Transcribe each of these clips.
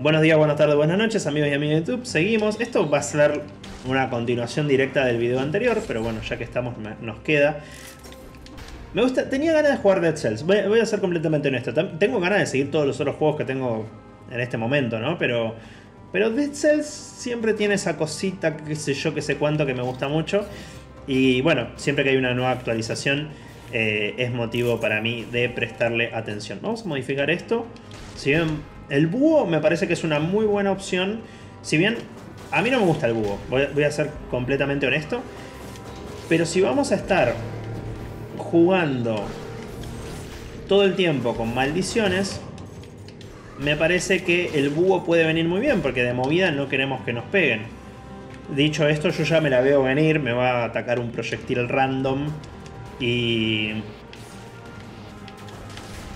Buenos días, buenas tardes, buenas noches, amigos y amigas de YouTube. Seguimos. Esto va a ser una continuación directa del video anterior, pero bueno, ya que estamos, nos queda. Me gusta, tenía ganas de jugar Dead Cells. Voy, a ser completamente honesto. Tengo ganas de seguir todos los otros juegos que tengo en este momento, ¿no? Pero, pero Dead Cells siempre tiene esa cosita, que sé yo, que sé cuánto, que me gusta mucho. Y bueno, siempre que hay una nueva actualización, eh, es motivo para mí de prestarle atención. Vamos a modificar esto. Si bien el búho me parece que es una muy buena opción. Si bien a mí no me gusta el búho, voy a ser completamente honesto. Pero si vamos a estar jugando todo el tiempo con maldiciones, me parece que el búho puede venir muy bien, porque de movida no queremos que nos peguen. Dicho esto, yo ya me la veo venir, me va a atacar un proyectil random y,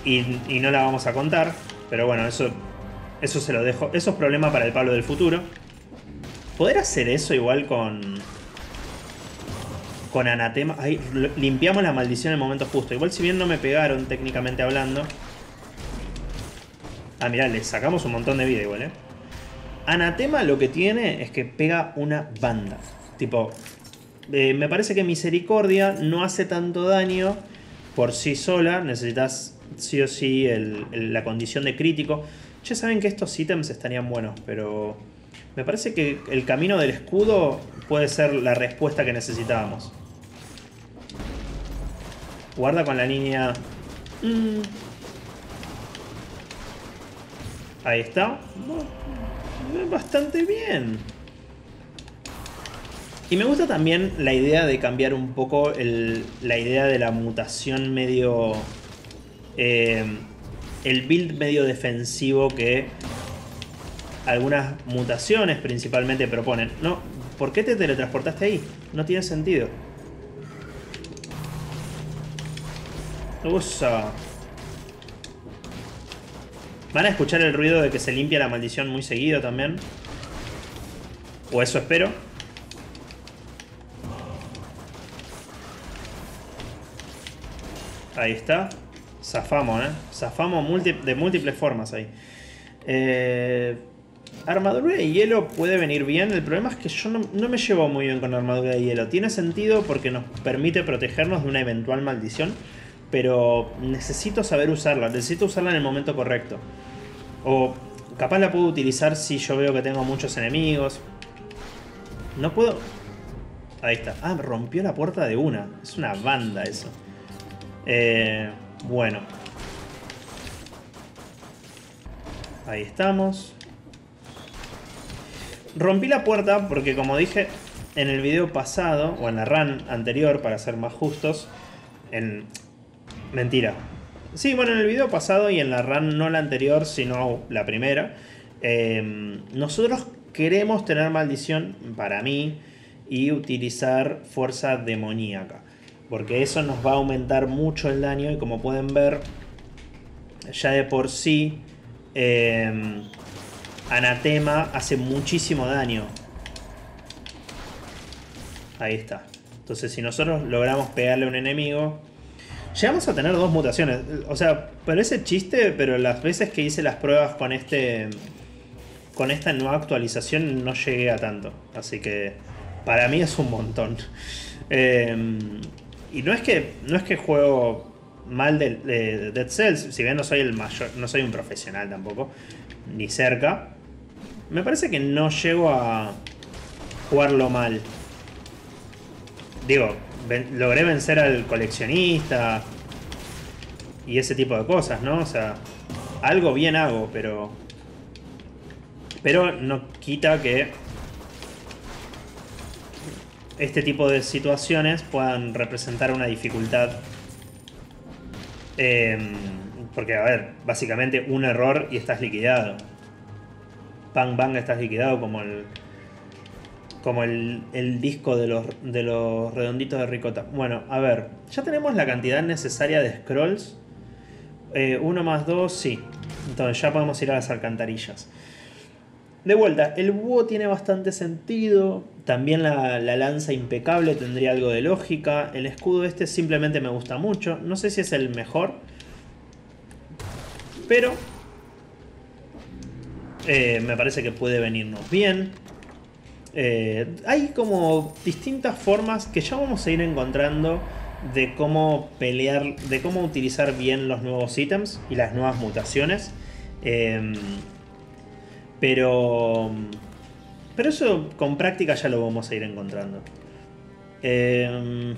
y, no la vamos a contar. Pero bueno, eso, eso se lo dejo. Eso es problema para el Pablo del futuro. Poder hacer eso igual con... Con anatema. Ahí, limpiamos la maldición en el momento justo. Igual si bien no me pegaron técnicamente hablando. Ah, mirá, le sacamos un montón de vida igual, ¿eh? Anatema lo que tiene es que pega una banda. Tipo, eh, me parece que Misericordia no hace tanto daño por sí sola. Necesitas sí o sí la condición de crítico. Ya saben que estos ítems estarían buenos, pero me parece que el camino del escudo puede ser la respuesta que necesitábamos. Guarda con la línea... Mm. Ahí está. Bastante bien. Y me gusta también la idea de cambiar un poco la idea de la mutación medio... Eh, el build medio defensivo que algunas mutaciones principalmente proponen. No, ¿por qué te teletransportaste ahí? No tiene sentido. Usa. Van a escuchar el ruido de que se limpia la maldición muy seguido también. O eso espero. Ahí está. Zafamos, ¿eh? Zafamos de múltiples formas ahí. Eh, armadura de hielo puede venir bien. El problema es que yo no, me llevo muy bien con armadura de hielo. Tiene sentido porque nos permite protegernos de una eventual maldición. Pero necesito saber usarla. Necesito usarla en el momento correcto. O capaz la puedo utilizar si yo veo que tengo muchos enemigos. No puedo... Ahí está. Ah, rompió la puerta de una. Es una banda eso. Eh, bueno. Ahí estamos. Rompí la puerta porque como dije en el video pasado, o en la run anterior para ser más justos, en... Mentira. Sí, bueno, en el video pasado y en la run no la anterior, sino la primera, em, nosotros queremos tener maldición, para mí, y utilizar fuerza demoníaca porque eso nos va a aumentar mucho el daño y como pueden ver, ya de por sí, em, Anatema hace muchísimo daño. Ahí está. Entonces si nosotros logramos pegarle a un enemigo, llegamos a tener dos mutaciones. O sea, parece chiste, pero las veces que hice las pruebas con este con esta nueva actualización no llegué a tanto. Así que para mí es un montón. Eh, y no es que, no es que juego mal de, Dead Cells, si bien no soy el mayor, no soy un profesional tampoco, ni cerca. Me parece que no llego a jugarlo mal. Digo, logré vencer al coleccionista y ese tipo de cosas, ¿no? O sea, algo bien hago, pero... Pero no quita que este tipo de situaciones puedan representar una dificultad. Em, porque, a ver, básicamente un error y estás liquidado. Bang bang estás liquidado como el. Como el, disco de los, de los redonditos de ricota. Bueno, a ver, ya tenemos la cantidad necesaria de scrolls. Eh, uno más dos, sí. Entonces ya podemos ir a las alcantarillas. De vuelta, el búho tiene bastante sentido. También la, lanza impecable tendría algo de lógica. El escudo este simplemente me gusta mucho. No sé si es el mejor. Pero... Eh, me parece que puede venirnos bien. Eh, hay como distintas formas que ya vamos a ir encontrando de cómo pelear, de cómo utilizar bien los nuevos ítems y las nuevas mutaciones. Em, pero, pero eso con práctica ya lo vamos a ir encontrando. Em,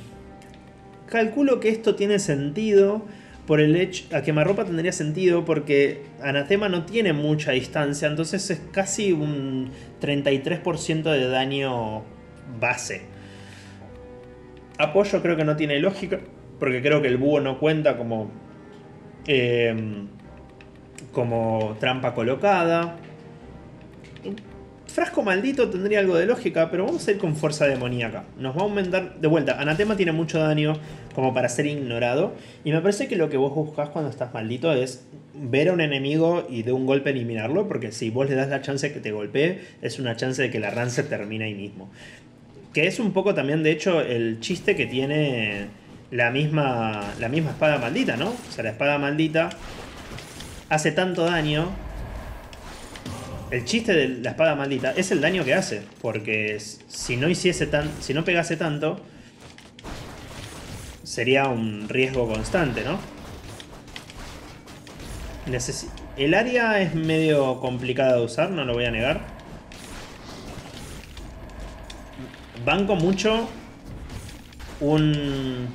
calculo que esto tiene sentido por el hecho. A quemarropa tendría sentido porque Anatema no tiene mucha distancia, entonces es casi un 33% de daño base. Apoyo creo que no tiene lógica, porque creo que el búho no cuenta como. Em, como trampa colocada. Frasco maldito tendría algo de lógica, pero vamos a ir con fuerza demoníaca. Nos va a aumentar. De vuelta, Anatema tiene mucho daño como para ser ignorado. Y me parece que lo que vos buscas cuando estás maldito es ver a un enemigo y de un golpe eliminarlo. Porque si vos le das la chance de que te golpee, es una chance de que la run se termine ahí mismo. Que es un poco también, de hecho, el chiste que tiene la misma, la misma espada maldita, ¿no? O sea, la espada maldita hace tanto daño el chiste de la espada maldita es el daño que hace. Porque si no hiciese tan. Si no pegase tanto. Sería un riesgo constante, ¿no? el área es medio complicada de usar, no lo voy a negar. Banco mucho un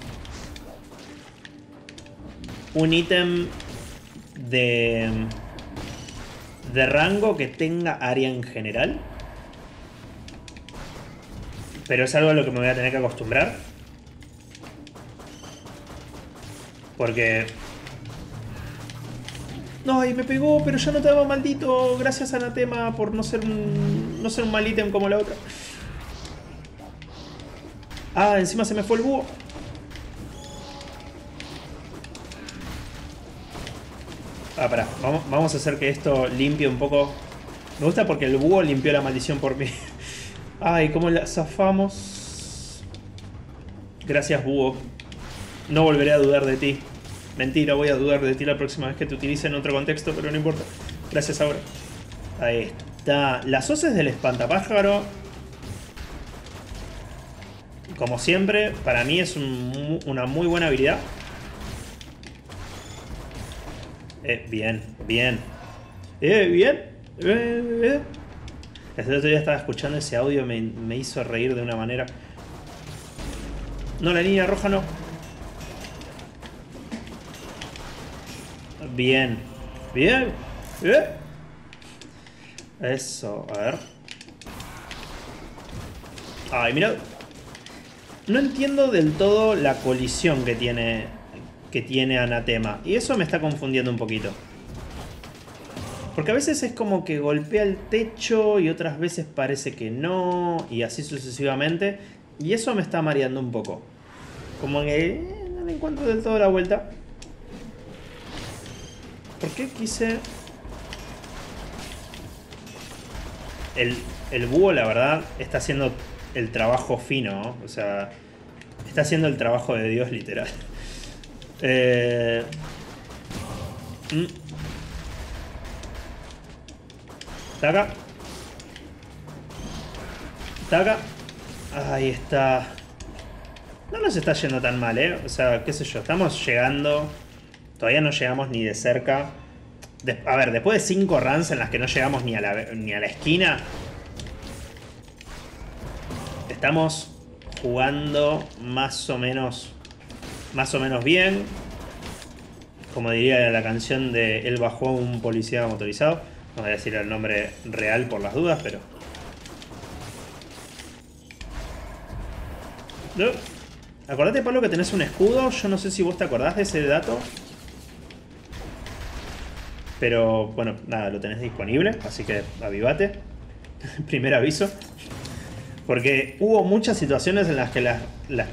un ítem de de rango que tenga área en general. Pero es algo a lo que me voy a tener que acostumbrar. Porque... No, y me pegó, pero ya no te daba maldito. Gracias Anatema por no ser un, no ser un mal ítem como la otra. Ah, encima se me fue el búho. Ah, pará. Vamos, a hacer que esto limpie un poco. Me gusta porque el búho limpió la maldición por mí. Ay, ¿cómo la zafamos? Gracias, búho. No volveré a dudar de ti. Mentira, voy a dudar de ti la próxima vez que te utilice en otro contexto, pero no importa. Gracias ahora. Ahí está. Las hoces del espantapájaro. Como siempre, para mí es una muy buena habilidad. Eh, bien, bien. Eh, bien. Eh, eh. El otro día estaba escuchando ese audio me, me hizo reír de una manera. No, la línea roja no. Bien. Bien. Bien. Eso, a ver. Ay, mira. No entiendo del todo la colisión que tiene que tiene Anatema. Y eso me está confundiendo un poquito. Porque a veces es como que golpea el techo y otras veces parece que no. Y así sucesivamente. Y eso me está mareando un poco. Como que eh, no le encuentro del todo la vuelta. ¿Por qué quise...? El, el búho, la verdad, está haciendo el trabajo fino. O sea, está haciendo el trabajo de Dios literal. Eh... Mm. Taca. Taca. Ahí está. No nos está yendo tan mal, ¿eh? O sea, qué sé yo. Estamos llegando... Todavía no llegamos ni de cerca. a ver, después de 5 runs en las que no llegamos ni a, la, ni a la esquina... Estamos jugando más o menos más o menos bien. Como diría la canción de Él bajó un policía motorizado. No voy a decir el nombre real por las dudas, pero... Acordate, Pablo, que tenés un escudo. Yo no sé si vos te acordás de ese dato. Pero, bueno, nada, lo tenés disponible. Así que avivate. Primer aviso. Porque hubo muchas situaciones en las que las,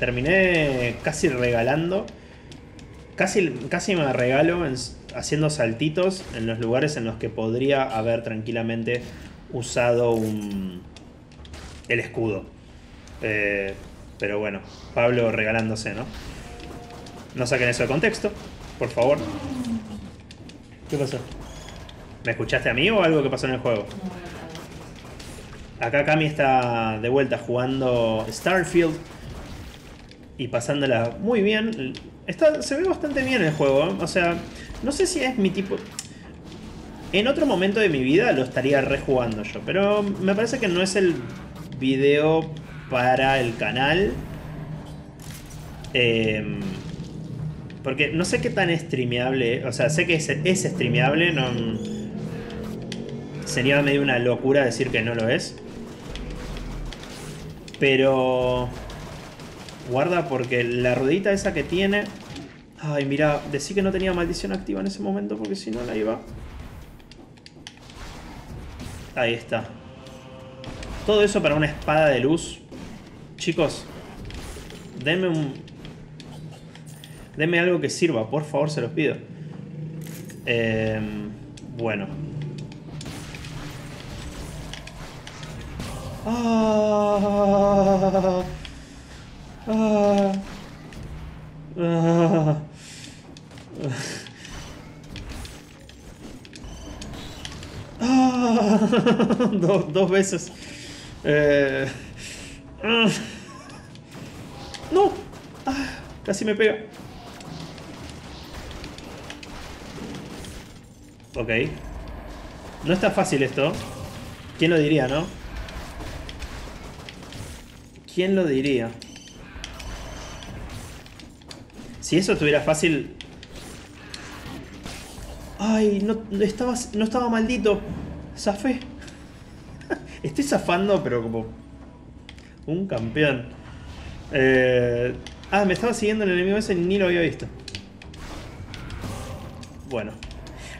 terminé casi regalando. Casi, casi me regalo haciendo saltitos en los lugares en los que podría haber tranquilamente usado un, el escudo. Eh, pero bueno, Pablo regalándose, ¿no? No saquen eso de contexto, por favor. ¿Qué pasó? ¿Me escuchaste a mí o algo que pasó en el juego? Acá Cami está de vuelta jugando Starfield y pasándola muy bien. Está, se ve bastante bien el juego. ¿eh? O sea, no sé si es mi tipo... En otro momento de mi vida lo estaría rejugando yo, pero me parece que no es el video para el canal. Em, porque no sé qué tan streameable, o sea, sé que es, es streameable, no, sería medio una locura decir que no lo es. Pero... Guarda porque la ruedita esa que tiene... Ay, mira, decí que no tenía maldición activa en ese momento porque si no la iba... Ahí está. Todo eso para una espada de luz. Chicos, denme un... Denme algo que sirva, por favor, se los pido. Eh, bueno. Ah, ah, ah, dos, dos veces. Eh, no. casi me pega. Ok. No está fácil esto. ¿Quién lo diría, no? ¿Quién lo diría? Si eso estuviera fácil... Ay, no estaba, no estaba maldito. Zafé. Estoy zafando, pero como... Un campeón. Eh, ah, me estaba siguiendo el enemigo ese y ni lo había visto. Bueno.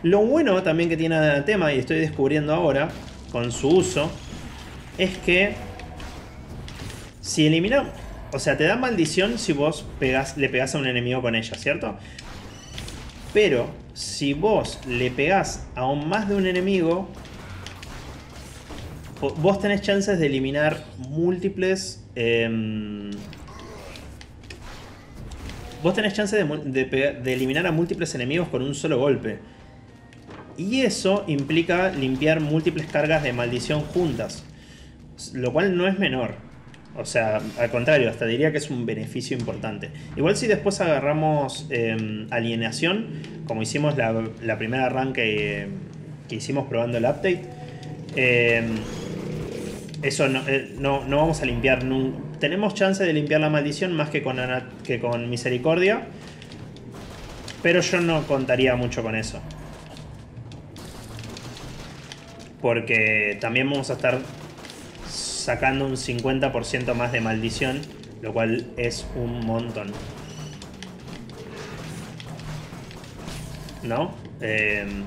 Lo bueno también que tiene el tema, y estoy descubriendo ahora, con su uso, es que si elimina... O sea, te da maldición si vos le pegás a un enemigo con ella, ¿cierto? Pero si vos le pegás a un más de un enemigo, vos tenés chances de eliminar múltiples... Em, vos tenés chances de, de, eliminar a múltiples enemigos con un solo golpe. Y eso implica limpiar múltiples cargas de maldición juntas. Lo cual no es menor. O sea, al contrario, hasta diría que es un beneficio importante. Igual si después agarramos em, alienación, como hicimos la, primera run que, hicimos probando el update, em, eso eh, no, no, vamos a limpiar nunca. Tenemos chance de limpiar la maldición más que con, que con misericordia, pero yo no contaría mucho con eso. Porque también vamos a estar sacando un 50% más de maldición, lo cual es un montón. ¿No? Em,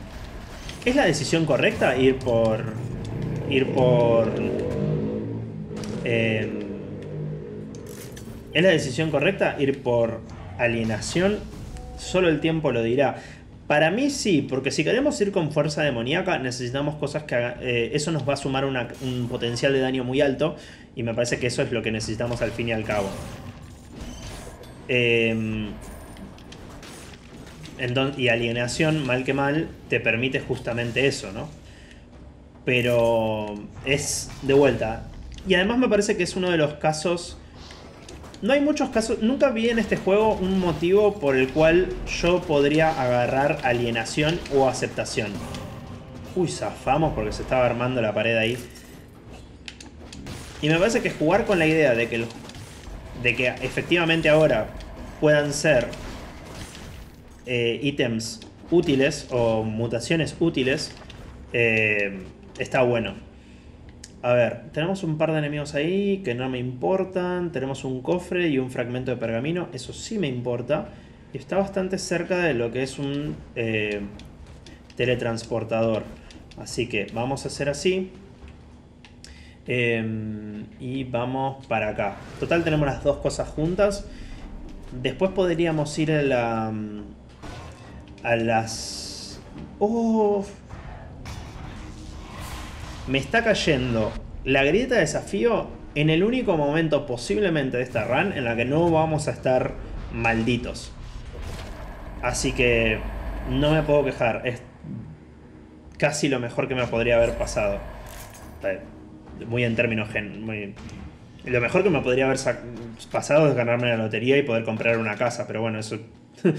¿Es la decisión correcta ir por... ir por... Em, ¿Es la decisión correcta ir por alienación? Solo el tiempo lo dirá. Para mí sí, porque si queremos ir con fuerza demoníaca necesitamos cosas que hagan, eh, eso nos va a sumar un potencial de daño muy alto y me parece que eso es lo que necesitamos al fin y al cabo. Em, y alienación, mal que mal, te permite justamente eso, ¿no? Pero es de vuelta. Y además me parece que es uno de los casos no hay muchos casos, nunca vi en este juego un motivo por el cual yo podría agarrar alienación o aceptación. Uy, zafamos porque se estaba armando la pared ahí. Y me parece que jugar con la idea de que, de que efectivamente ahora puedan ser eh, ítems útiles o mutaciones útiles, eh, está bueno. A ver, tenemos un par de enemigos ahí que no me importan. Tenemos un cofre y un fragmento de pergamino. Eso sí me importa. Y está bastante cerca de lo que es un eh, teletransportador. Así que vamos a hacer así. Em, y vamos para acá. Total tenemos las dos cosas juntas. Después podríamos ir a la... A las... Oh, me está cayendo la grieta de desafío en el único momento posiblemente de esta run en la que no vamos a estar malditos. Así que no me puedo quejar. casi lo mejor que me podría haber pasado. Eh, muy en términos gen... Muy... Lo mejor que me podría haber pasado es ganarme la lotería y poder comprar una casa, pero bueno, eso...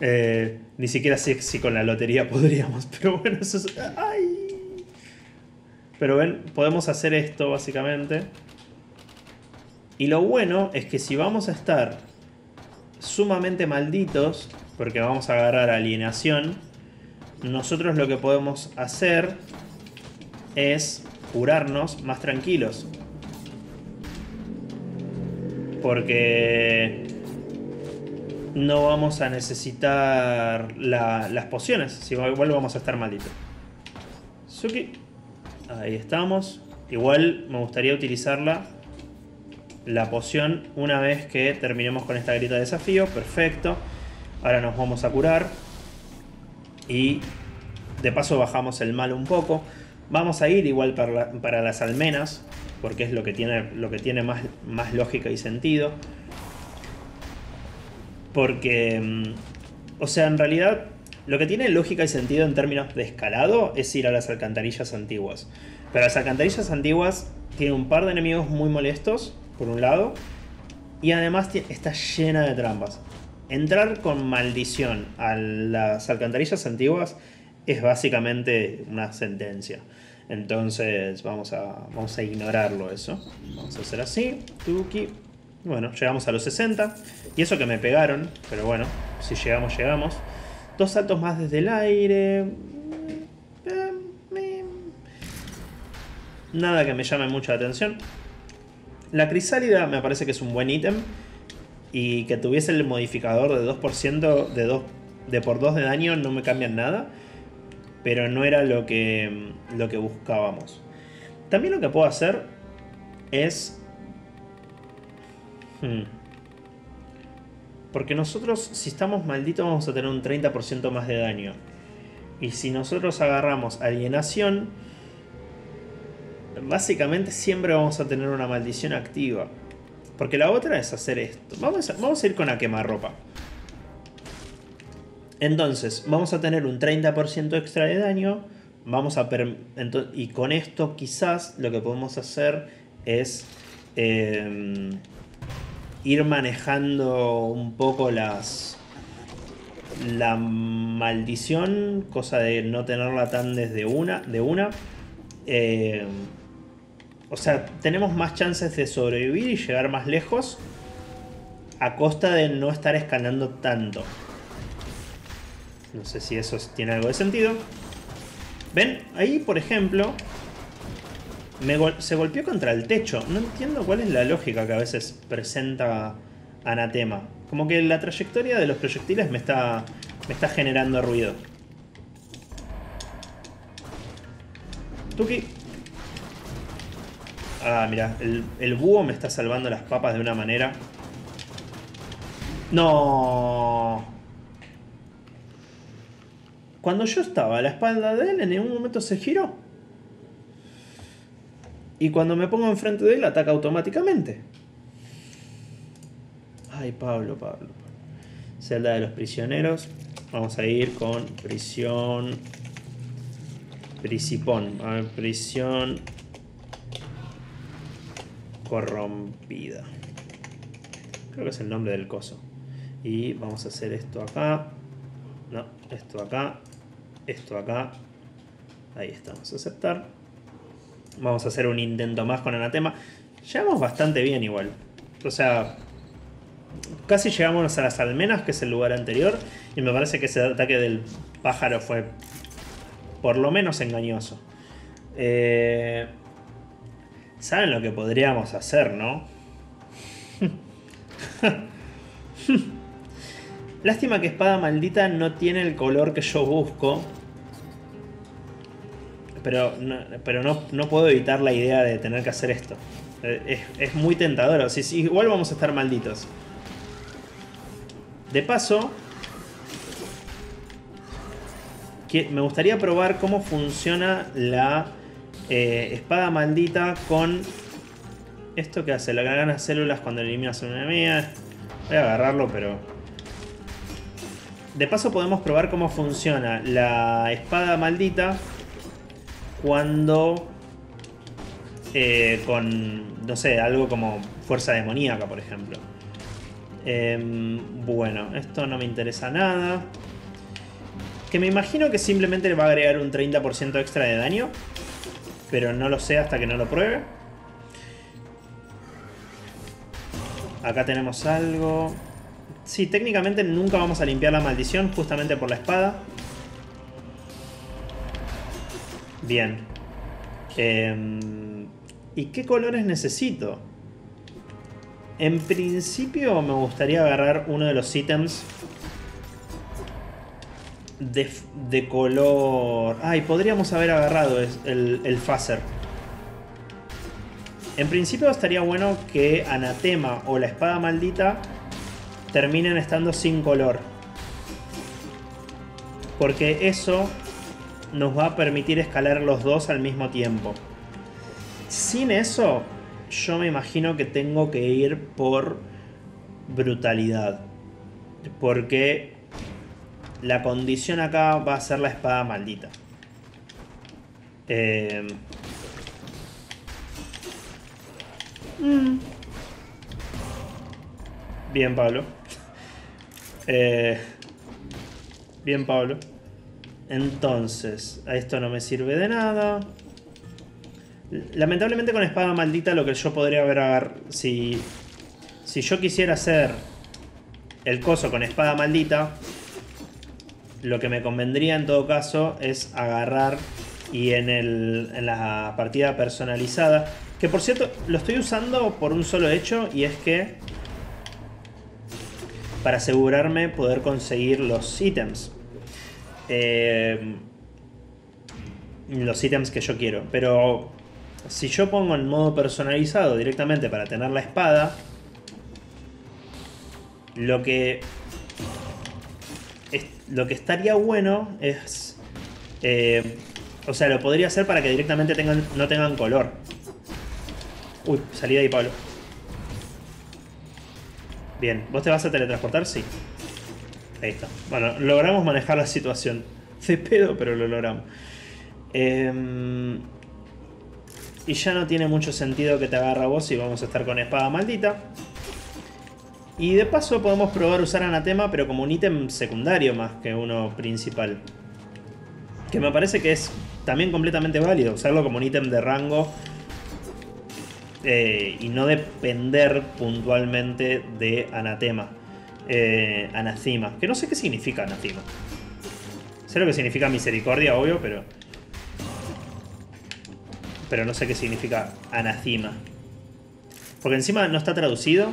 Eh, ni siquiera si con la lotería podríamos, pero bueno, eso es... ¡Ay! Pero ven, podemos hacer esto básicamente. Y lo bueno es que si vamos a estar sumamente malditos, porque vamos a agarrar alienación, nosotros lo que podemos hacer es curarnos más tranquilos. Porque no vamos a necesitar las pociones, si igual vamos a estar malditos. Suki, ahí estamos. Igual me gustaría utilizarla la poción una vez que terminemos con esta grita de desafío. Perfecto. Ahora nos vamos a curar. Y de paso bajamos el mal un poco. Vamos a ir igual para, las almenas. Porque es lo que tiene, lo que tiene más, más lógica y sentido. Porque, mm, o sea, en realidad lo que tiene lógica y sentido en términos de escalado es ir a las alcantarillas antiguas. Pero las alcantarillas antiguas tienen un par de enemigos muy molestos por un lado. Y además está llena de trampas. Entrar con maldición a las alcantarillas antiguas es básicamente una sentencia. Entonces vamos a, vamos a ignorarlo eso. Vamos a hacer así. Tuki. Bueno, llegamos a los 60. Y eso que me pegaron. Pero bueno, si llegamos, llegamos. Dos saltos más desde el aire. Nada que me llame mucha atención. La crisálida me parece que es un buen ítem. Y que tuviese el modificador de 2% de, 2, de por 2 de daño no me cambian nada. Pero no era lo que, lo que buscábamos. También lo que puedo hacer es... Hmm, porque nosotros, si estamos malditos, vamos a tener un 30% más de daño. Y si nosotros agarramos alienación, básicamente siempre vamos a tener una maldición activa. Porque la otra es hacer esto. Vamos a, vamos a ir con la quemarropa. Entonces, vamos a tener un 30% extra de daño. Vamos a y con esto quizás lo que podemos hacer es em, ir manejando un poco las la maldición, cosa de no tenerla tan desde una, de una. Eh, o sea, tenemos más chances de sobrevivir y llegar más lejos a costa de no estar escalando tanto. No sé si eso tiene algo de sentido. ¿Ven? Ahí, por ejemplo, se golpeó contra el techo. No entiendo cuál es la lógica que a veces presenta Anatema. Como que la trayectoria de los proyectiles me está, me está generando ruido. Tuki. Ah, mira, el, búho me está salvando las papas de una manera. No. Cuando yo estaba a la espalda de él, en ningún momento se giró. Y cuando me pongo enfrente de él, ataca automáticamente. Ay, Pablo, Pablo. Celda de los prisioneros. Vamos a ir con prisión. Prisipón. A ver, prisión corrompida. Creo que es el nombre del coso. Y vamos a hacer esto acá. No, esto acá. Esto acá. Ahí estamos. Aceptar. Vamos a hacer un intento más con anatema. Llegamos bastante bien igual. O sea, casi llegamos a las almenas, que es el lugar anterior. Y me parece que ese ataque del pájaro fue por lo menos engañoso. Eh, ¿Saben lo que podríamos hacer, no? Lástima que espada maldita no tiene el color que yo busco. Pero no, pero no, puedo evitar la idea de tener que hacer esto. Es, es muy tentador. Si, igual vamos a estar malditos. De paso, me gustaría probar cómo funciona la eh, espada maldita con... ¿Esto que hace? La gana células cuando eliminas una enemiga. Voy a agarrarlo, pero... De paso podemos probar cómo funciona la espada maldita cuando eh, con, no sé, algo como fuerza demoníaca, por ejemplo. Em, bueno, esto no me interesa nada. Que me imagino que simplemente le va a agregar un 30% extra de daño. Pero no lo sé hasta que no lo pruebe. Acá tenemos algo. Sí, técnicamente nunca vamos a limpiar la maldición justamente por la espada. Bien. Em, ¿Y qué colores necesito? En principio me gustaría agarrar uno de los ítems de, color... Ay, podríamos haber agarrado el, el. En principio estaría bueno que Anatema o la espada maldita terminen estando sin color. Porque eso nos va a permitir escalar los dos al mismo tiempo. Sin eso, yo me imagino que tengo que ir por brutalidad. Porque la condición acá va a ser la espada maldita. Eh, Mm. Bien, Pablo. Eh, bien, Pablo. Entonces, a esto no me sirve de nada. Lamentablemente con espada maldita lo que yo podría ver si, si yo quisiera hacer el coso con espada maldita, lo que me convendría en todo caso es agarrar y en, el, en la partida personalizada que por cierto, lo estoy usando por un solo hecho y es que... Para asegurarme poder conseguir los ítems. Eh, los ítems que yo quiero. Pero si yo pongo en modo personalizado directamente para tener la espada, lo que lo que estaría bueno es, eh, o sea, lo podría hacer para que directamente tengan, no tengan color. Uy, salí de ahí, Pablo. Bien, ¿vos te vas a teletransportar? Sí. Ahí está. Bueno, logramos manejar la situación. De pedo, pero lo logramos. Em, y ya no tiene mucho sentido que te agarra vos y vamos a estar con espada maldita. Y de paso podemos probar usar anatema, pero como un ítem secundario más que uno principal. Que me parece que es también completamente válido usarlo como un ítem de rango eh, y no depender puntualmente de anatema. Eh, anacima. Que no sé qué significa anatema. Sé lo que significa misericordia, obvio, pero... Pero no sé qué significa anacima. Porque encima no está traducido.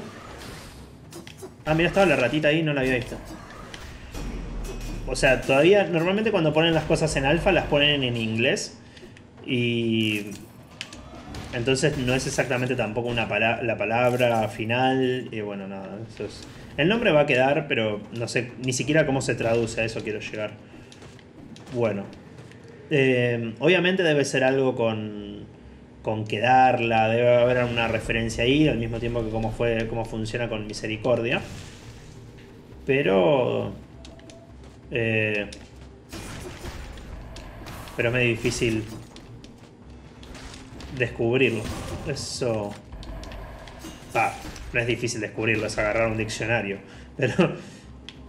Ah, mira, estaba la ratita ahí, no la había visto. O sea, todavía, normalmente cuando ponen las cosas en alfa, las ponen en inglés. Y entonces no es exactamente tampoco una la palabra final. Y bueno, nada, eso es. El nombre va a quedar, pero no sé ni siquiera cómo se traduce, a eso quiero llegar. Bueno. Eh, obviamente debe ser algo con, con quedarla, debe haber una referencia ahí, al mismo tiempo que cómo, fue, cómo funciona con misericordia. Pero... Eh, pero es medio difícil descubrirlo. Eso... Ah, no es difícil descubrirlo, es agarrar un diccionario. Pero,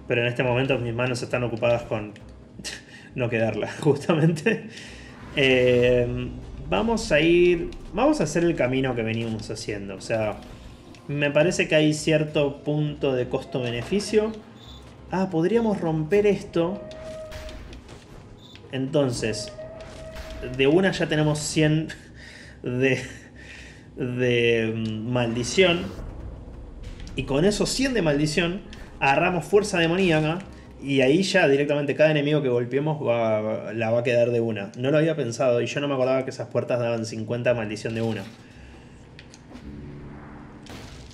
pero en este momento mis manos están ocupadas con no quedarla, justamente. Eh, vamos a ir... Vamos a hacer el camino que venimos haciendo. O sea, me parece que hay cierto punto de costo-beneficio. Ah, podríamos romper esto. Entonces, de una ya tenemos 100 de, de maldición. Y con esos 100 de maldición agarramos fuerza demoníaca y ahí ya directamente cada enemigo que golpeemos la va a quedar de una. No lo había pensado y yo no me acordaba que esas puertas daban 50 maldición de una.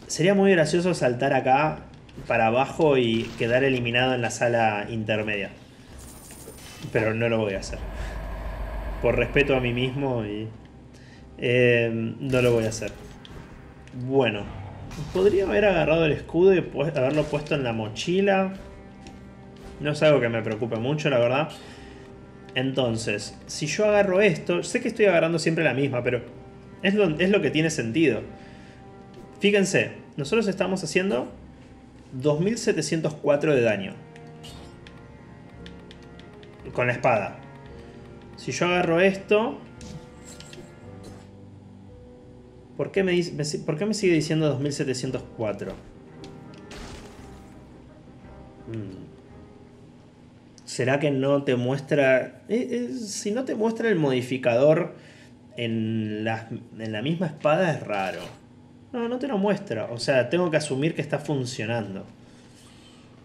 Sería muy gracioso saltar acá para abajo y quedar eliminado en la sala intermedia. Pero no lo voy a hacer. Por respeto a mí mismo y eh, no lo voy a hacer. Bueno, podría haber agarrado el escudo y haberlo puesto en la mochila. No es algo que me preocupe mucho, la verdad. Entonces, si yo agarro esto, sé que estoy agarrando siempre la misma, pero es lo, es lo que tiene sentido. Fíjense, nosotros estamos haciendo 2704 de daño. Con la espada. Si yo agarro esto... ¿Por qué me, ¿por qué me sigue diciendo 2704? Hmm. ¿Será que no te muestra... Eh, eh, si no te muestra el modificador en la, en la misma espada es raro. No, no te lo muestra. O sea, tengo que asumir que está funcionando.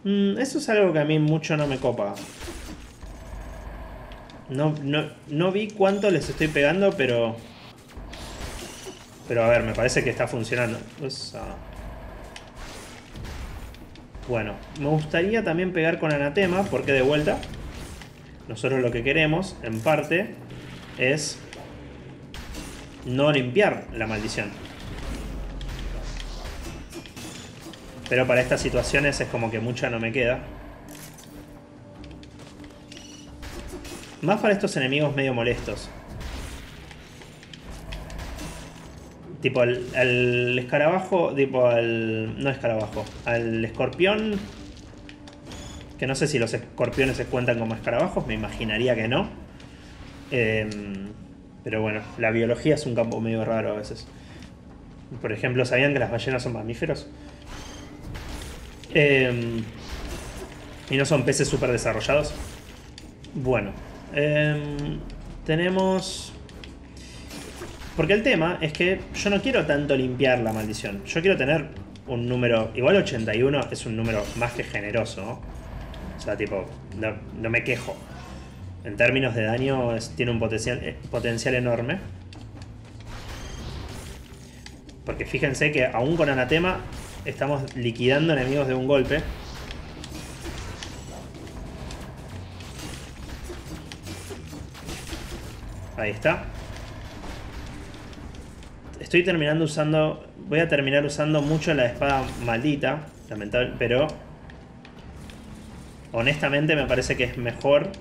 Hmm, eso es algo que a mí mucho no me copa. No, no, no vi cuánto les estoy pegando, pero... Pero a ver, me parece que está funcionando. Bueno, me gustaría también pegar con anatema, porque de vuelta, nosotros lo que queremos, en parte, es no limpiar la maldición. Pero para estas situaciones es como que mucha no me queda. Más para estos enemigos medio molestos. Tipo al, escarabajo, tipo al... no escarabajo, al escorpión... Que no sé si los escorpiones se cuentan como escarabajos, me imaginaría que no. Em, pero bueno, la biología es un campo medio raro a veces. Por ejemplo, ¿sabían que las ballenas son mamíferos? Em, y no son peces súper desarrollados. Bueno, Em, tenemos... Porque el tema es que yo no quiero tanto limpiar la maldición. Yo quiero tener un número... Igual 81 es un número más que generoso, O sea, tipo, no, me quejo. En términos de daño tiene un potencial, eh, potencial enorme. Porque fíjense que aún con anatema estamos liquidando enemigos de un golpe. Ahí está. Estoy terminando usando... Voy a terminar usando mucho la espada maldita. Lamentable, pero... Honestamente me parece que es mejor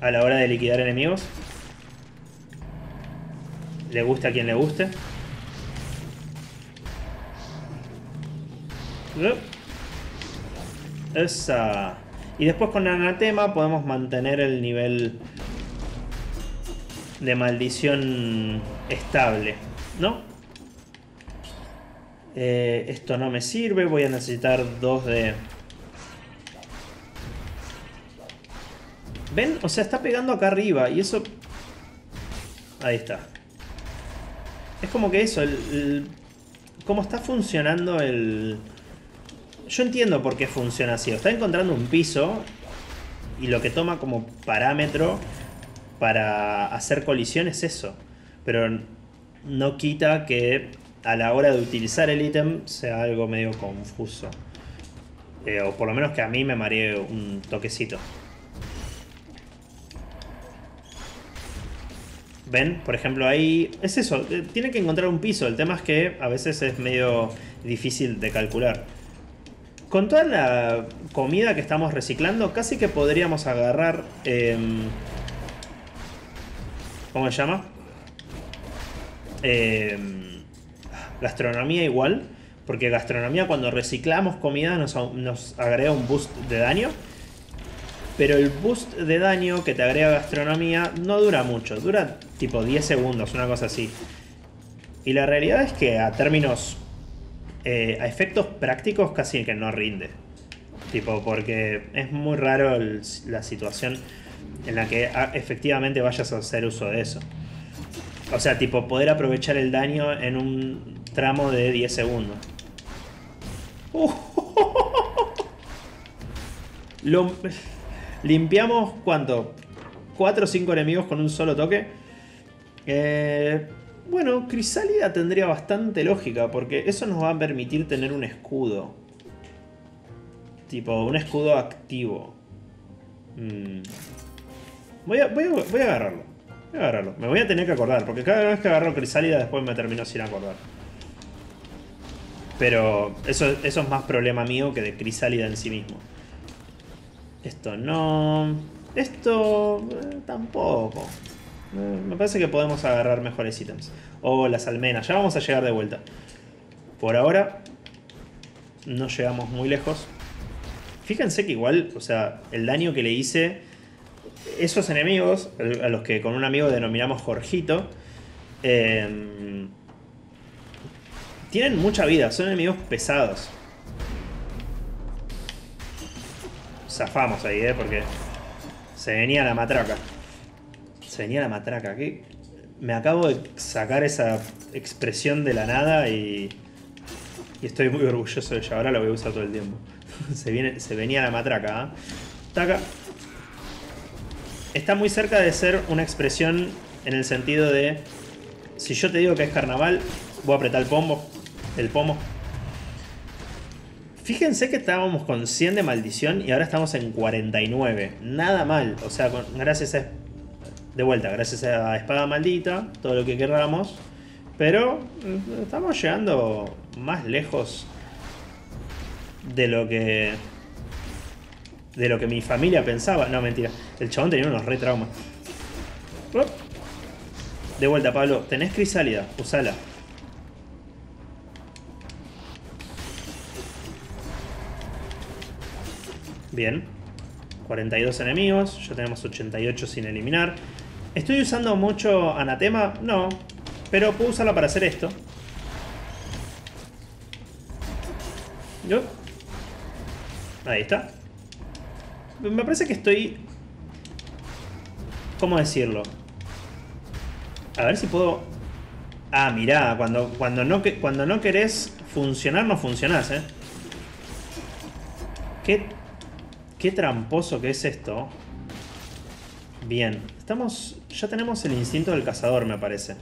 a la hora de liquidar enemigos. Le guste a quien le guste. Esa. Y después con Anatema podemos mantener el nivel de maldición estable, ¿no? Eh, esto no me sirve, voy a necesitar dos de... ¿Ven? O sea, está pegando acá arriba y eso... Ahí está. Es como que eso, el, cómo está funcionando el... Yo entiendo por qué funciona así. Está encontrando un piso y lo que toma como parámetro para hacer colisiones eso. Pero no quita que a la hora de utilizar el ítem sea algo medio confuso. Eh, o por lo menos que a mí me maree un toquecito. ¿Ven? Por ejemplo, ahí... Es eso, eh, tiene que encontrar un piso. El tema es que a veces es medio difícil de calcular. Con toda la comida que estamos reciclando, casi que podríamos agarrar... Em, ¿Cómo se llama? Gastronomía igual. Porque gastronomía cuando reciclamos comida nos, agrega un boost de daño. Pero el boost de daño que te agrega gastronomía no dura mucho. Dura tipo 10 segundos, una cosa así. Y la realidad es que a términos... Eh, a efectos prácticos casi que no rinde. Tipo, porque es muy raro la situación en la que ah, efectivamente vayas a hacer uso de eso. O sea, tipo, poder aprovechar el daño en un tramo de 10 segundos. Lo, limpiamos, ¿cuánto? 4 o 5 enemigos con un solo toque. Eh, bueno, Crisálida tendría bastante lógica, porque eso nos va a permitir tener un escudo. Tipo, un escudo activo. Mm. Voy a, voy, a, agarrarlo. Voy a agarrarlo. Me voy a tener que acordar, porque cada vez que agarro Crisálida después me termino sin acordar. Pero eso, eso es más problema mío que de Crisálida en sí mismo. Esto no. Esto eh, tampoco. Eh, me parece que podemos agarrar mejores ítems. O las almenas. Ya vamos a llegar de vuelta. Por ahora no llegamos muy lejos. Fíjense que igual, o sea, el daño que le hice esos enemigos, a los que con un amigo denominamos Jorgito, em, tienen mucha vida, son enemigos pesados. Zafamos ahí, ¿eh? Porque se venía la matraca. Se venía la matraca. ¿Qué? Me acabo de sacar esa expresión de la nada y, y estoy muy orgulloso de ella. Ahora la voy a usar todo el tiempo. se, viene, se venía la matraca. ¿eh? Taca. Está muy cerca de ser una expresión en el sentido de... Si yo te digo que es carnaval, voy a apretar el pomo. El pomo. Fíjense que estábamos con 100 de maldición y ahora estamos en 49. Nada mal. O sea, gracias a... De vuelta, gracias a espada maldita, todo lo que queramos. Pero mm, estamos llegando más lejos de lo que de lo que mi familia pensaba. No, mentira. El chabón tenía unos re traumas. De vuelta, Pablo. Tenés crisálida. Usala. Bien. 42 enemigos. Ya tenemos 88 sin eliminar. ¿Estoy usando mucho anatema? No. Pero puedo usarla para hacer esto. Ahí está. Me parece que estoy... ¿Cómo decirlo? A ver si puedo... Ah, mirá, cuando, cuando, no, cuando no querés funcionar, no funcionás, ¿eh? Qué, qué tramposo que es esto. Bien, estamos... Ya tenemos el instinto del cazador, me parece.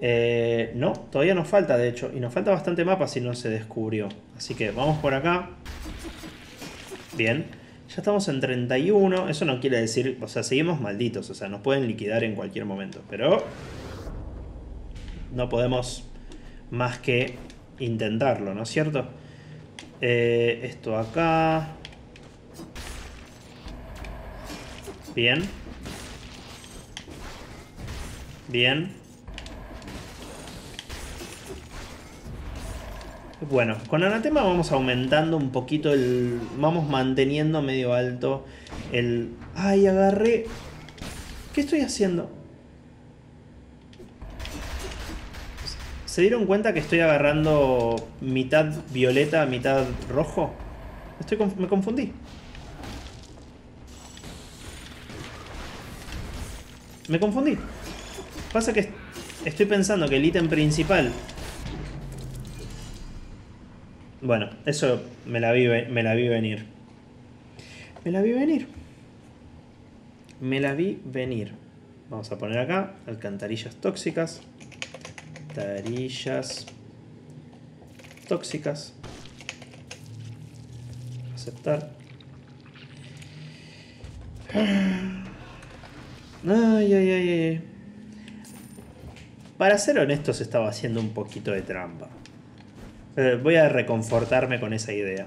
Eh, no, todavía nos falta, de hecho. Y nos falta bastante mapa si no se descubrió. Así que vamos por acá. Bien. Ya estamos en 31. Eso no quiere decir... O sea, seguimos malditos. O sea, nos pueden liquidar en cualquier momento. Pero... No podemos más que intentarlo, ¿no es cierto? Eh, esto acá... Bien. Bien. Bueno, con Anatema vamos aumentando un poquito el... Vamos manteniendo medio alto el... ¡Ay, agarré! ¿Qué estoy haciendo? ¿Se dieron cuenta que estoy agarrando mitad violeta, mitad rojo? Estoy me confundí. Me confundí. Pasa que estoy pensando que el ítem principal bueno, eso me la, vi, me la vi venir. Me la vi venir. Me la vi venir. Vamos a poner acá alcantarillas tóxicas. Alcantarillas tóxicas. Aceptar. Ay, ay, ay, ay. Para ser honestos estaba haciendo un poquito de trampa. Eh, voy a reconfortarme con esa idea.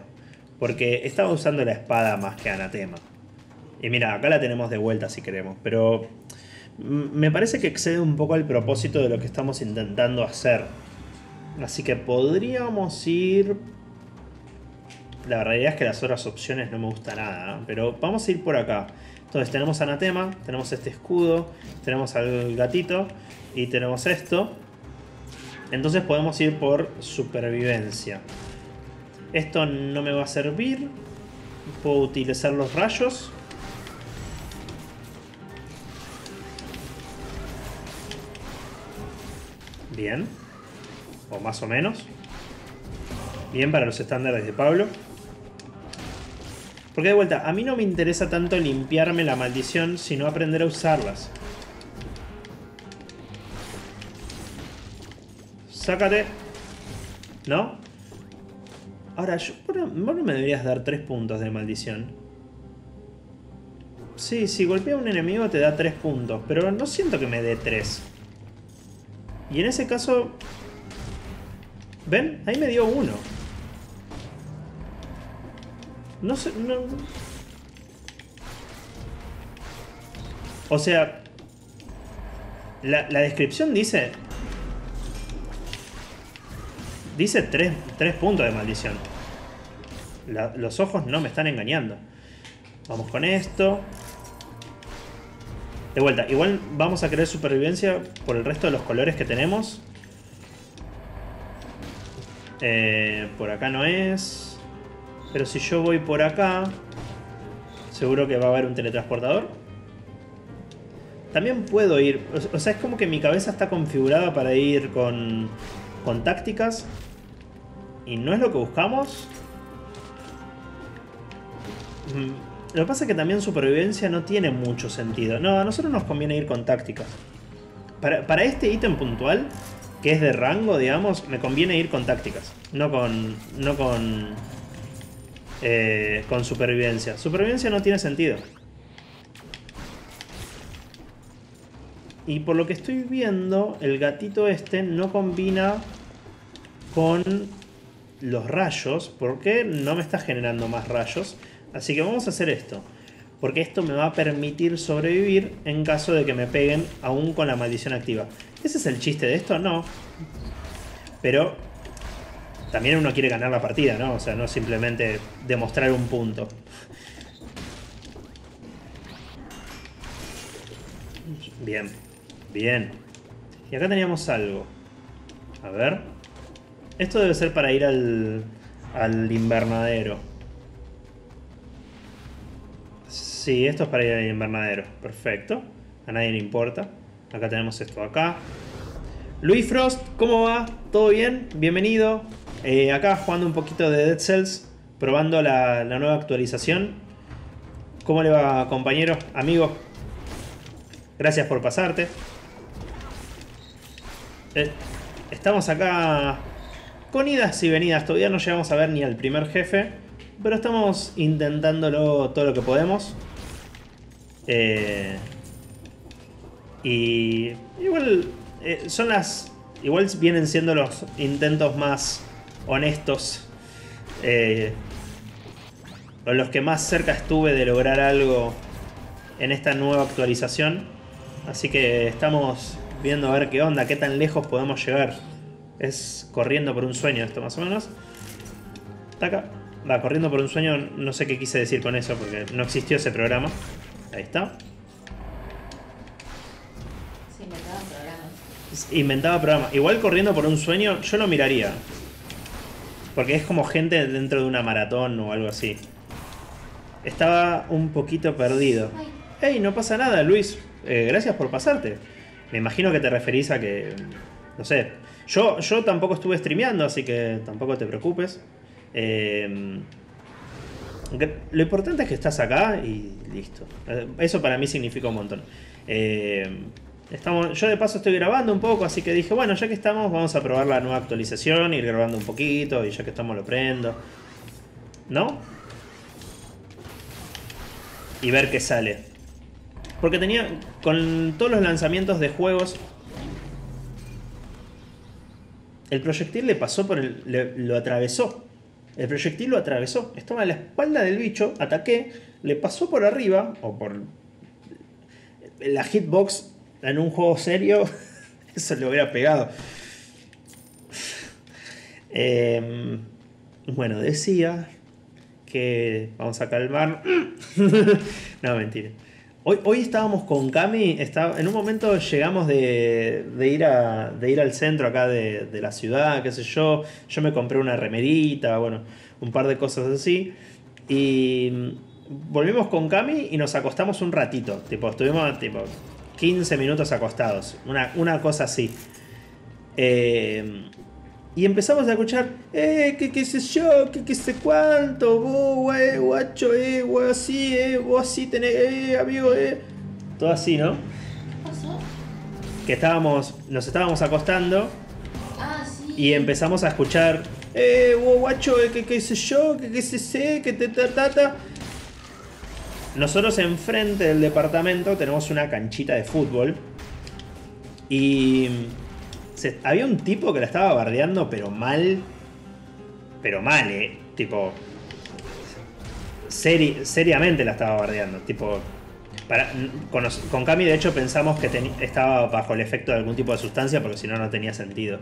Porque estaba usando la espada más que anatema. Y mira, acá la tenemos de vuelta si queremos. Pero me parece que excede un poco al propósito de lo que estamos intentando hacer. Así que podríamos ir... La realidad es que las otras opciones no me gustan nada. Pero vamos a ir por acá. Entonces tenemos anatema, tenemos este escudo, tenemos al gatito y tenemos esto. Entonces podemos ir por supervivencia. Esto no me va a servir. Puedo utilizar los rayos. Bien. O más o menos. Bien para los estándares de Pablo. Porque de vuelta, a mí no me interesa tanto limpiarme la maldición, sino aprender a usarlas. Sácate. ¿No? Ahora, yo, vos no me deberías dar 3 puntos de maldición. Sí, si golpea a un enemigo te da 3 puntos, pero no siento que me dé 3. Y en ese caso... ¿Ven? Ahí me dio 1. No sé... No... O sea, la, descripción dice... Dice 3, puntos de maldición. los ojos no me están engañando. Vamos con esto. De vuelta, igual vamos a querer supervivencia por el resto de los colores que tenemos. Eh, por acá no es. Pero si yo voy por acá, seguro que va a haber un teletransportador. También puedo ir... O sea, es como que mi cabeza está configurada para ir con, con tácticas. Y no es lo que buscamos. Mm, lo que pasa es que también supervivencia no tiene mucho sentido. No, a nosotros nos conviene ir con tácticas. Para, este ítem puntual, que es de rango, digamos, me conviene ir con tácticas. No con. No con. Eh, con supervivencia. Supervivencia no tiene sentido. Y por lo que estoy viendo, el gatito este no combina con los rayos. porque no me está generando más rayos? Así que vamos a hacer esto. Porque esto me va a permitir sobrevivir en caso de que me peguen aún con la maldición activa. ¿Ese es el chiste de esto? No. Pero también uno quiere ganar la partida, ¿no? O sea, no simplemente demostrar un punto. Bien, bien. Y acá teníamos algo. A ver. Esto debe ser para ir al, al invernadero. Sí, esto es para ir al invernadero. Perfecto. A nadie le importa. Acá tenemos esto acá. Luis Frost, ¿cómo va? ¿Todo bien? Bienvenido. Eh, acá jugando un poquito de Dead Cells. Probando la, nueva actualización. ¿Cómo le va, compañero? Amigo. Gracias por pasarte. Eh, estamos acá con idas y venidas. Todavía no llegamos a ver ni al primer jefe. Pero estamos intentándolo todo lo que podemos. Eh, y igual eh, son las. Igual vienen siendo los intentos más honestos. Eh, los que más cerca estuve de lograr algo en esta nueva actualización. Así que estamos viendo a ver qué onda, qué tan lejos podemos llegar. Es corriendo por un sueño esto más o menos. Taca. Va, corriendo por un sueño, no sé qué quise decir con eso porque no existió ese programa. Ahí está. Se inventaba programas. Inventaba programas. Igual corriendo por un sueño, yo lo miraría. Porque es como gente dentro de una maratón o algo así. Estaba un poquito perdido. Ey, no pasa nada, Luis. Eh, gracias por pasarte. Me imagino que te referís a que. No sé. Yo, yo tampoco estuve streameando, así que tampoco te preocupes. Eh, lo importante es que estás acá y listo. Eso para mí significa un montón. Eh, estamos, yo de paso estoy grabando un poco, así que dije, bueno, ya que estamos, vamos a probar la nueva actualización, ir grabando un poquito y ya que estamos lo prendo. ¿No? Y ver qué sale. Porque tenía, con todos los lanzamientos de juegos, el proyectil le pasó por el, lo atravesó. El proyectil lo atravesó. Estaba en la espalda del bicho, ataqué, le pasó por arriba, o por la hitbox en un juego serio, eso le hubiera pegado. Em, bueno, decía que vamos a calmar. no, mentira. Hoy, hoy estábamos con Cami, en un momento llegamos de, ir a, de ir al centro acá de, la ciudad, qué sé yo. Yo me compré una remerita, bueno, un par de cosas así. Y volvimos con Cami y nos acostamos un ratito. Tipo, estuvimos tipo 15 minutos acostados. Una, una cosa así. Eh, y empezamos a escuchar, eh, que qué sé yo, que qué sé cuánto, vos, eh, guacho, eh, vos así, eh, vos así tenés, eh, amigo, eh. Todo así, ¿no? ¿Qué pasó? Que estábamos, nos estábamos acostando. Ah, sí. Y empezamos a escuchar, eh, vos, guacho, eh, que qué sé yo, que qué sé sé, que te ta, Nosotros enfrente del departamento tenemos una canchita de fútbol. Y había un tipo que la estaba bardeando, pero mal. Pero mal, eh. Tipo. seriamente la estaba bardeando. Tipo. con, con Cami, de hecho, pensamos que estaba bajo el efecto de algún tipo de sustancia, porque si no, no tenía sentido.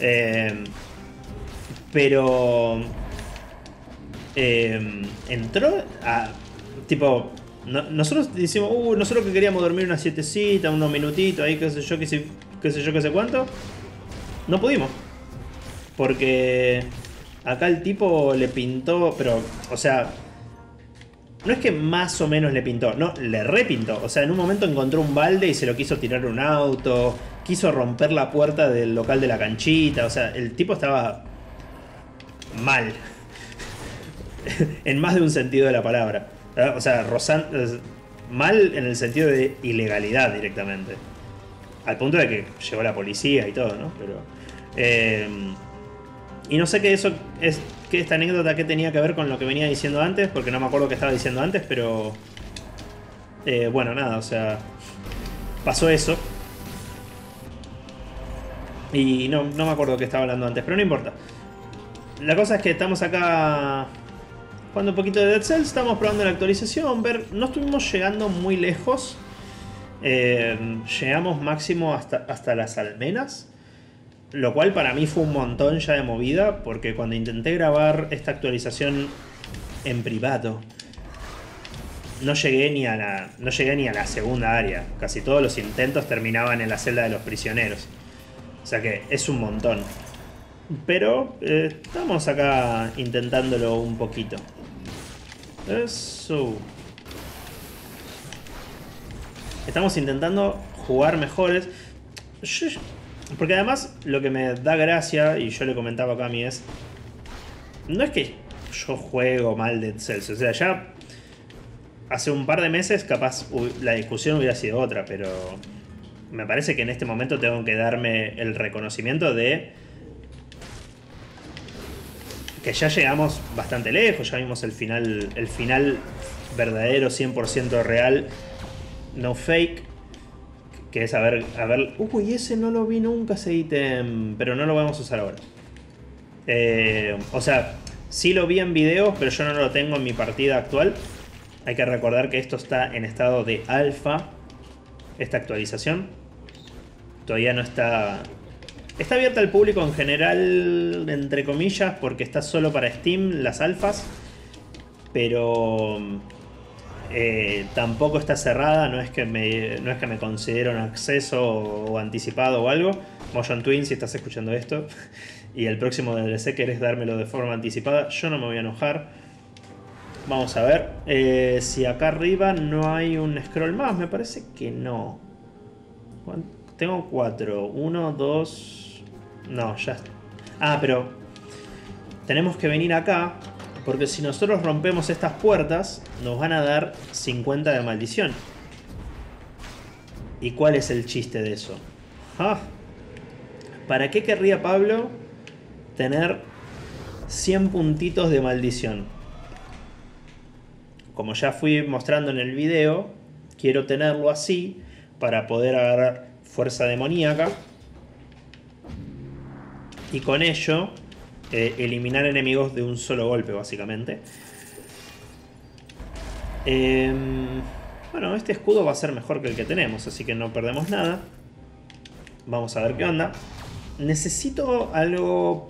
Eh, pero. Eh, entró a. Tipo. nosotros decimos, uh, nosotros que queríamos dormir una sietecita, unos minutitos ahí, qué sé yo, qué sé, qué sé yo, qué sé cuánto. No pudimos. Porque acá el tipo le pintó, pero, o sea, no es que más o menos le pintó, no, le repintó. O sea, en un momento encontró un balde y se lo quiso tirar un auto. Quiso romper la puerta del local de la canchita. O sea, el tipo estaba mal. en más de un sentido de la palabra. O sea, Rosan, mal en el sentido de ilegalidad directamente. Al punto de que llegó la policía y todo, ¿no? Pero. Eh, y no sé qué eso es que esta anécdota que tenía que ver con lo que venía diciendo antes, porque no me acuerdo qué estaba diciendo antes, pero eh, bueno, nada, o sea, pasó eso. Y no, no me acuerdo qué estaba hablando antes, pero no importa. La cosa es que estamos acá jugando un poquito de Dead Cells, estamos probando la actualización, ver, no estuvimos llegando muy lejos. Eh, llegamos máximo hasta, hasta las almenas. Lo cual para mí fue un montón ya de movida, porque cuando intenté grabar esta actualización en privado, no llegué ni a la, no llegué ni a la segunda área. Casi todos los intentos terminaban en la celda de los prisioneros. O sea que es un montón. Pero eh, estamos acá intentándolo un poquito. Eso. Estamos intentando jugar mejores. Porque además lo que me da gracia, y yo le comentaba a Cami, es... No es que yo juego mal Dead Cells, o sea, ya hace un par de meses capaz la discusión hubiera sido otra, pero me parece que en este momento tengo que darme el reconocimiento de que ya llegamos bastante lejos, ya vimos el final, el final verdadero, 100% real, no fake que es a ver, a ver, uy, ese no lo vi nunca ese ítem, pero no lo vamos a usar ahora. Eh, o sea, sí lo vi en video, pero yo no lo tengo en mi partida actual. Hay que recordar que esto está en estado de alfa, esta actualización. Todavía no está... Está abierta al público en general, entre comillas, porque está solo para Steam, las alfas. Pero eh, tampoco está cerrada, no es, que me, no es que me considero un acceso o, anticipado o algo. Motion Twin, si estás escuchando esto, y el próximo DLC querés dármelo de forma anticipada, yo no me voy a enojar. Vamos a ver eh, si acá arriba no hay un scroll más, me parece que no. Tengo cuatro, uno, dos... No, ya Ah, pero tenemos que venir acá porque si nosotros rompemos estas puertas, nos van a dar 50 de maldición. ¿Y cuál es el chiste de eso? Ah, ¿Para qué querría Pablo tener 100 puntitos de maldición? Como ya fui mostrando en el video, quiero tenerlo así para poder agarrar fuerza demoníaca. Y con ello eh, eliminar enemigos de un solo golpe, básicamente. Em, bueno, este escudo va a ser mejor que el que tenemos, así que no perdemos nada. Vamos a ver qué onda. Necesito algo...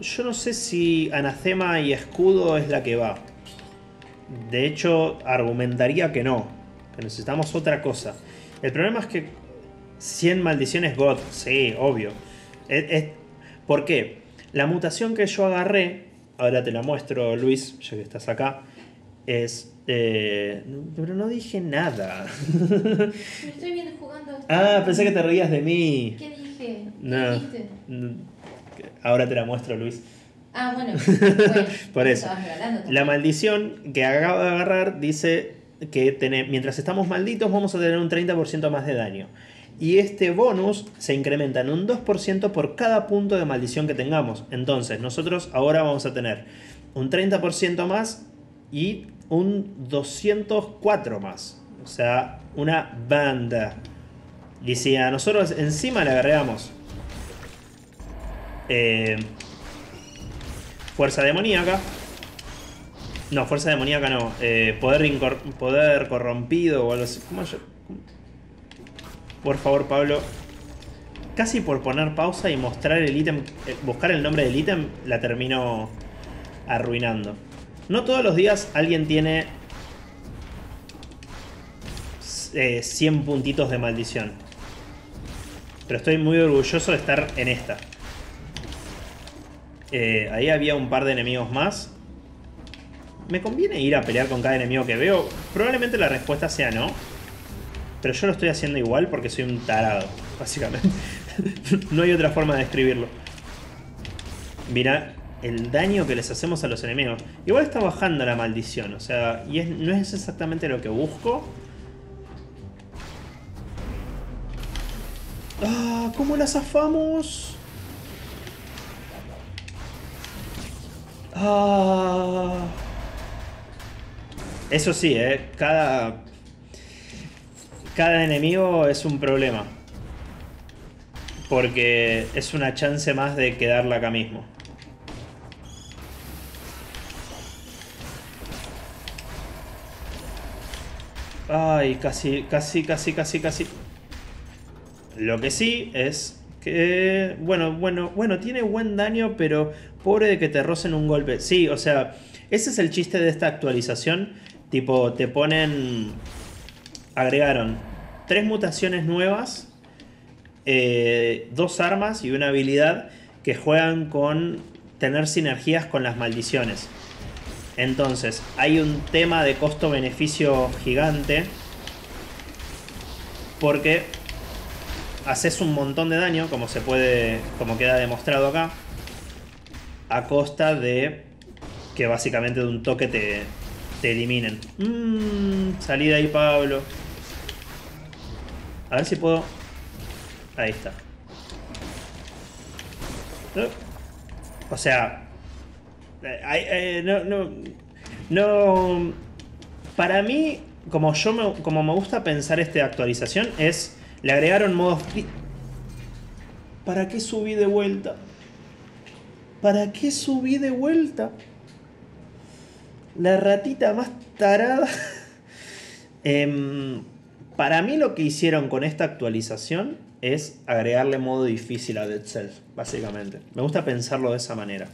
Yo no sé si anacema y escudo es la que va. De hecho, argumentaría que no. Que necesitamos otra cosa. El problema es que 100 maldiciones God. Sí, obvio. ¿Por qué? La mutación que yo agarré, ahora te la muestro Luis, ya que estás acá, es... Eh, pero no dije nada. Me estoy viendo jugando. Ah, pensé que te reías de mí. ¿Qué dije? no, Ahora te la muestro, Luis. Ah, bueno. Por eso. La maldición que acabo de agarrar dice que mientras estamos malditos vamos a tener un 30% más de daño y este bonus se incrementa en un 2% por cada punto de maldición que tengamos. Entonces, nosotros ahora vamos a tener un 30% más y un 204 más. O sea, una banda. Y si a nosotros encima le agregamos eh, fuerza demoníaca, No, fuerza demoníaca no. Eh, poder, poder corrompido o algo así. ¿Cómo yo? Por favor, Pablo. Casi por poner pausa y mostrar el ítem, eh, buscar el nombre del ítem, la termino arruinando. No todos los días alguien tiene eh, 100 puntitos de maldición. Pero estoy muy orgulloso de estar en esta. Eh, ahí había un par de enemigos más. ¿Me conviene ir a pelear con cada enemigo que veo? Probablemente la respuesta sea no. Pero yo lo estoy haciendo igual porque soy un tarado, básicamente. no hay otra forma de describirlo. Mira el daño que les hacemos a los enemigos. Igual está bajando la maldición, o sea, y es- no es exactamente lo que busco. ¡Ah! ¿Cómo la zafamos? ¡Ah! Eso sí, ¿eh? Cada... Cada enemigo es un problema. Porque es una chance más de quedarla acá mismo. Ay, casi, casi, casi, casi, casi. Lo que sí es que... Bueno, bueno, bueno, tiene buen daño, pero pobre de que te rocen un golpe. Sí, o sea, ese es el chiste de esta actualización. Tipo, te ponen... Agregaron tres mutaciones nuevas, eh, dos armas y una habilidad que juegan con tener sinergias con las maldiciones. Entonces, hay un tema de costo-beneficio gigante. Porque haces un montón de daño, como se puede. como queda demostrado acá. A costa de que básicamente de un toque te, te eliminen. Mmm, salí de ahí, Pablo. A ver si puedo. Ahí está. Eh, O sea, eh, eh, no, no, no. Para mí, como yo me, como me gusta pensar esta actualización, es. Le agregaron modos. ¿Para qué subí de vuelta? ¿Para qué subí de vuelta? La ratita más tarada. Em, para mí lo que hicieron con esta actualización es agregarle modo difícil a Dead Cells, básicamente. Me gusta pensarlo de esa manera.